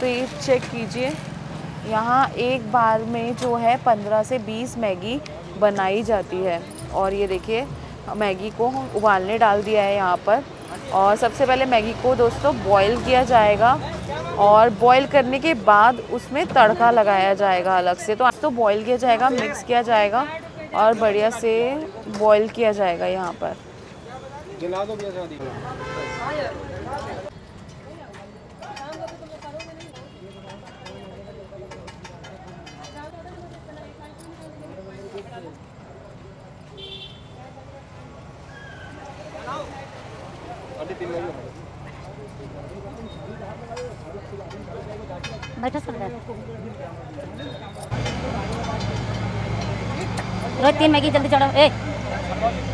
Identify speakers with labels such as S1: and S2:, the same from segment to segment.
S1: तो ये चेक कीजिए। यहाँ एक बार में जो है पंद्रह से बीस मैगी बनाई जाती है। और ये देखिए, मैगी को उबालने डाल दिया है यहाँ पर। और सबसे पहले मैगी को दोस्तों बॉईल किया जाएगा। और बॉईल करने के बाद उसमें तड़का लगाया जाएगा अलग से। तो आज तो बॉईल किया जाएगा मिक्स किया जाएगा और बढ़िया से बॉईल किया जाएगा यहाँ पर।
S2: बैठो सब रोहित तीन मैगी जल्दी चढ़ो ए!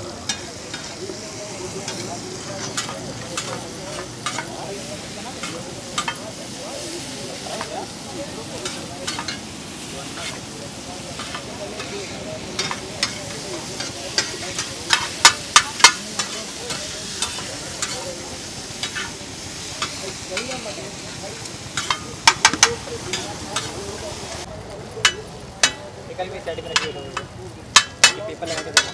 S3: निकल भी साइड में रखिए पेपर लगा के देना